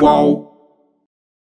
whoa.